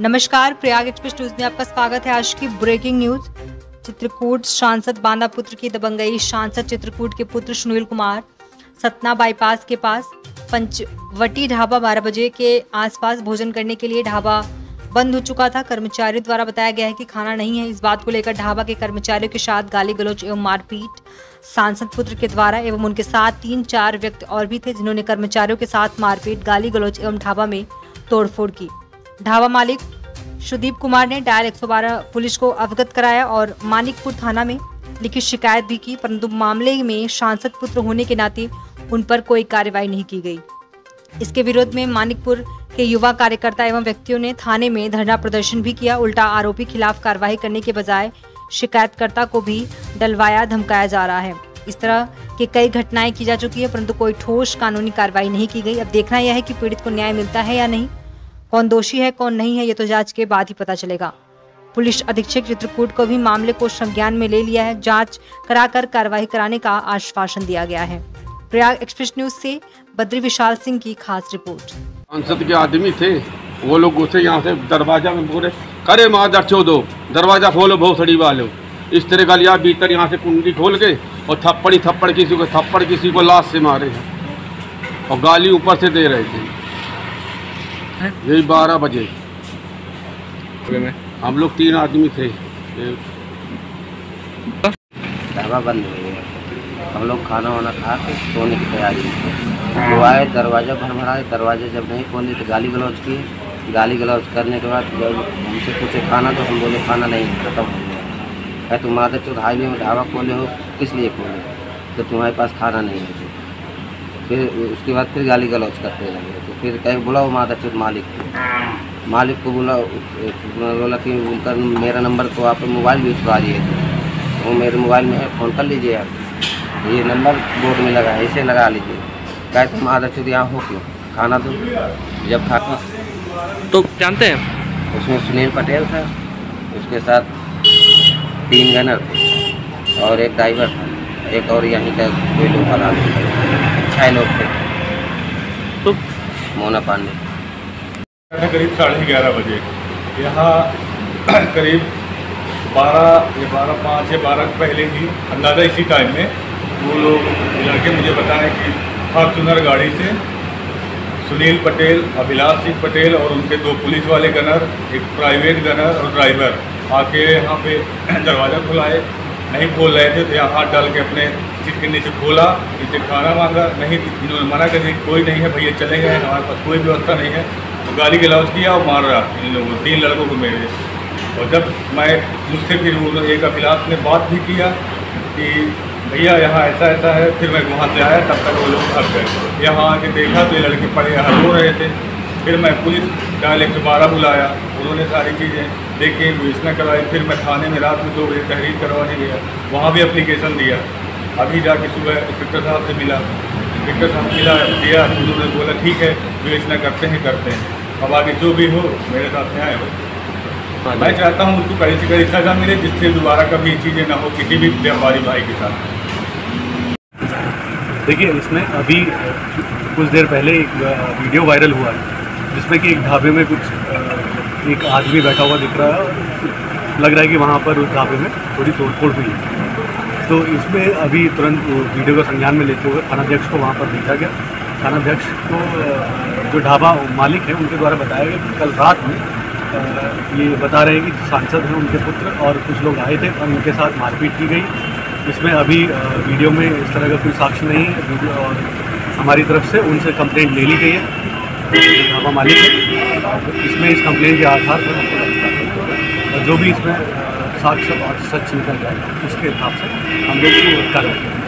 नमस्कार, Prayag express news में आपका स्वागत है आज की ब्रेकिंग न्यूज़ चित्रकूट सांसद बांदा पुत्र की दबंगई। सांसद चित्रकूट के पुत्र सुनील कुमार, सतना बाईपास के पास पंचवटी ढाबा बारह बजे के आसपास भोजन करने के लिए ढाबा बंद हो चुका था। कर्मचारियों द्वारा बताया गया है कि खाना नहीं है। इस बात को लेकर ढाबा के कर्मचारियों के साथ गाली गलौज एवं मारपीट। सांसद पुत्र के द्वारा एवं उनके साथ तीन चार व्यक्ति और भी थे, जिन्होंने कर्मचारियों के साथ मारपीट, गाली गलौज एवं ढाबा में तोड़फोड़ की। ढाबा मालिक सुदीप कुमार ने डायल 112 पुलिस को अवगत कराया और मानिकपुर थाना में लिखित शिकायत भी की, परंतु मामले में सांसद पुत्र होने के नाते उन पर कोई कार्रवाई नहीं की गई। इसके विरोध में मानिकपुर के युवा कार्यकर्ता एवं व्यक्तियों ने थाने में धरना प्रदर्शन भी किया। उल्टा आरोपी खिलाफ कार्रवाई करने के बजाय शिकायतकर्ता को भी डलवाया, धमकाया जा रहा है। इस तरह की कई घटनाएँ की जा चुकी है, परंतु कोई ठोस कानूनी कार्रवाई नहीं की गई। अब देखना यह है कि पीड़ित को न्याय मिलता है या नहीं। कौन दोषी है, कौन नहीं है, ये तो जाँच के बाद ही पता चलेगा। पुलिस अधीक्षक चित्रकूट को भी मामले को संज्ञान में ले लिया है। जाँच कराकर कार्रवाई कराने का आश्वासन दिया गया है। प्रयाग एक्सप्रेस न्यूज़ से बद्री विशाल सिंह की खास रिपोर्ट। सांसद के आदमी थे, वो लोग घुसे यहाँ से दरवाज़ा में बोले, करे मादर दो दरवाज़ा खोलो भोसड़ी वालो। इस तरह का लिया, भीतर यहाँ से कुंडी खोल के और थप्पड़ी, थप्पड़ किसी को, थप्पड़ किसी को लाश से मारे और गाली ऊपर से दे रहे थे। यही बारह बजे। हम लोग तीन आदमी थे। ढाबा बंद हो गया। हम लोग खाना वाना खा के सोने की तैयारी वो आए दरवाज़ा भरभराए दरवाज़ा जब नहीं खोले तो गाली गलौज किए। गाली गलौज करने के बाद जब हमसे पूछे खाना? तो हम बोले खाना नहीं खत्म हो गया। है तुम आधे चौथ हाईवे में ढाबा खोले हो किस लिए खोले? तो तुम्हारे पास खाना नहीं है। फिर उसके बाद फिर गाली गलौज करते लगे। तो फिर कहीं बुलाओ मादा चौथ मालिक को। मालिक को बुला बोला कि उनका मेरा नंबर तो आप मोबाइल भी उठवा दिए थे। वो मेरे मोबाइल में है फ़ोन कर लीजिए आप। ये नंबर बोर्ड में लगा है इसे लगा लीजिए। कहे तुम आधा चुद यहाँ हो क्यों? खाना दो। जब खा तो जानते हैं? उसमें सुनील पटेल था उसके साथ तीन गनर थे और एक ड्राइवर था। एक और यहीं का कोई लोग वाला छः लोग थे। तो मोना पांडे। करीब साढ़े ग्यारह बजे। यहाँ करीब बारह या बारह पाँच या बारह पहले ही अंदाज़ा इसी टाइम में वो लोग लड़के मुझे बताएँ कि फॉर्चूनर गाड़ी से सुनील पटेल अभिलाष सिंह पटेल और उनके दो पुलिस वाले गनर एक प्राइवेट गनर और ड्राइवर आके यहाँ पे दरवाज़ा खुलाए। नहीं खोल रहे थे तो यहाँ हाथ डाल के अपने सीट के नीचे खोला, नीचे खाना मांगा नहीं, इन्होंने मना कर दिया कोई नहीं है, भैया चले गए, हमारे पास कोई व्यवस्था नहीं है। तो गाली गलौज किया और मार रहा इन लोगों तीन लड़कों को मेरे और जब मैं मुझसे फिर वो एक अभिलाष ने बात भी किया कि भैया, यहाँ ऐसा ऐसा है, फिर मैं वहाँ से आया, तब तक वो लोग भाग गए। यहाँ आके देखा तो ये लड़के पड़े, यहाँ रो रहे थे। फिर मैं पुलिस डायल एक बारह बुलाया, उन्होंने सारी चीज़ें देखी विवेचना करवाई फिर मैं थाने में रात में दो बजे तहरीर करवाने गया। वहाँ भी अप्लीकेशन दिया। अभी जाके सुबह इंस्पेक्टर साहब से मिला। इंस्पेक्टर साहब मिला, दिया तो उन्होंने बोला, ठीक है विवेचना करते हैं करते हैं। अब आगे जो भी हो, मेरे साथ न्याय हो। मैं चाहता हूँ उनको कड़ी से कड़ी सजा मिले, जिससे दोबारा कभी चीज़ें ना हो, किसी भी व्यापारी भाई के साथ। देखिए, इसमें अभी कुछ देर पहले एक वीडियो वायरल हुआ है जिसमें कि एक ढाबे में कुछ एक आदमी बैठा हुआ दिख रहा है। लग रहा है कि वहाँ पर उस ढाबे में थोड़ी तोड़फोड़ हुई है। तो इसमें अभी तुरंत वीडियो को संज्ञान में लेते हुए थानाध्यक्ष को वहाँ पर भेजा गया। थानाध्यक्ष को जो ढाबा मालिक है, उनके द्वारा बताया गया कि कल रात में ये बता रहे हैं कि सांसद हैं उनके पुत्र और कुछ लोग आए थे और उनके साथ मारपीट की गई। इसमें अभी वीडियो में इस तरह का कोई साक्ष्य नहीं है। और हमारी तरफ़ से उनसे कंप्लेंट ले ली गई है। ढाबा मालिक है इसमें इस कंप्लेन के आधार पर जो भी इसमें साक्ष्य और सच निकल जाए, उसके हिसाब से हम लोग करेंगे